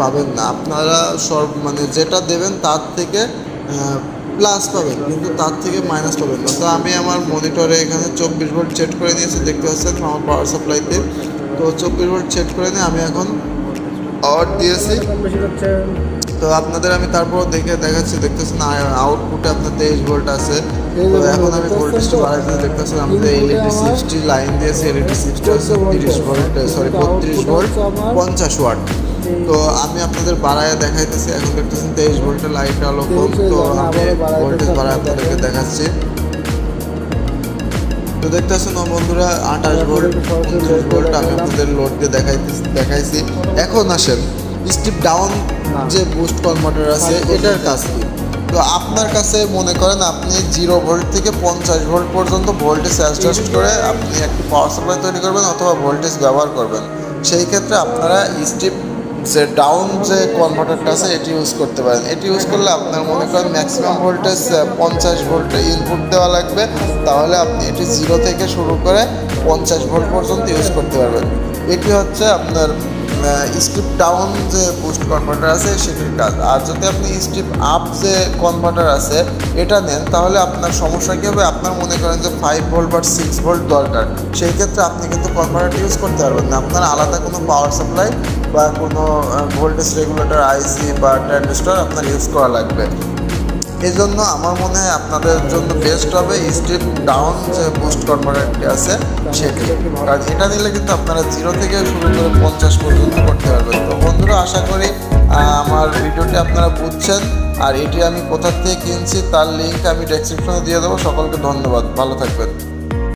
পাবেন না। আপনারা সব মানে যেটা দেবেন তার থেকে প্লাস পাবেন কিন্তু তার থেকে মাইনাস পাবেন না। তো আমি আমার মনিটরে এখানে চব্বিশ ভোল্ট সেট করে নিয়েছি দেখতে পাচ্ছেন আমার পাওয়ার সাপ্লাইতে তো। চব্বিশ ভোল্ট সেট করে নিয়ে আমি এখন আওয়ার দিয়েছি। তো আপনাদের আমি তারপর দেখে দেখাচ্ছি দেখতেছেন আউটপুটে আপনার তেইশ ভোল্ট আছে। তো এখন আমি ভোল্টেজটা তো? বাড়াইতে দেখতেছেন আমাদের এলইডি সিক্সটি লাইন দিয়েছে এলইডি সিক্সটি হচ্ছে 14 তিরিশ ভোল্ট সরি বত্রিশ ভোল্ট পঞ্চাশ ওয়াট তো আমি আপনাদের বাড়ায় দেখাইতেছি। এখন দেখতেছেন তেইশ ভোল্টের লাইট আলো কম তো আমি ভোল্টেজ বাড়ায় আপনাদেরকে। দেখাচ্ছি। তো দেখতেছেন বন্ধুরা আঠাশ ভোল্ট উনত্রিশ ভোল্ট আমি আপনাদের লোড দিয়ে দেখাইতেছি দেখাইছি। এখন আসেন স্টিপ ডাউন যে বুস্ট কনভার্টার আছে এটার কাজ কি? তো আপনার কাছে মনে করেন আপনি জিরো ভোল্ট থেকে পঞ্চাশ ভোল্ট পর্যন্ত ভোল্টেজ অ্যাডজাস্ট করে আপনি একটি পাওয়ার সাপ্লাই তৈরি করবেন অথবা ভোল্টেজ ব্যবহার করবেন। সেই ক্ষেত্রে আপনারা স্টিপ যে ডাউন যে কনভার্টারটা আছে, এটি ইউজ করতে পারেন। এটি ইউজ করলে আপনার মনে করেন ম্যাক্সিমাম ভোল্টেজ পঞ্চাশ ভোল্ট ইনপুট দেওয়া লাগবে। তাহলে আপনি এটি জিরো থেকে শুরু করে পঞ্চাশ ভোল্ট পর্যন্ত ইউজ করতে পারবেন। এটি হচ্ছে আপনার স্টিপ ডাউন যে বুস্ট কনভার্টার আছে, সেটির কাজ। আর যদি আপনি স্টিপ আপ যে কনভার্টার আছে, এটা নেন, তাহলে আপনার সমস্যা কী হবে? আপনার মনে করেন যে ফাইভ ভোল্ট বা সিক্স ভোল্ট দরকার। সেই ক্ষেত্রে আপনি কিন্তু কনভার্টার ইউজ করতে পারবেন না। আপনার আলাদা কোনো পাওয়ার সাপ্লাই বা কোনো ভোল্টেজ রেগুলেটর আইসি বা ট্রানজিস্টর আপনার ইউজ করা লাগবে। এই জন্য আমার মনে হয় আপনাদের জন্য বেস্ট হবে স্টেপ ডাউন যে বুস্ট কনভার্টারটি আছে সেটি। কারণ এটা নিলে কিন্তু আপনারা জিরো থেকে শুরু করে পঞ্চাশ পর্যন্ত করতে পারবেন। তো বন্ধুরা, আশা করি আমার ভিডিওটি আপনারা বুঝছেন। আর এটি আমি কোথা থেকে কিনছি তার লিঙ্ক আমি ডেসক্রিপশনে দিয়ে দেবো। সকলকে ধন্যবাদ। ভালো থাকবেন।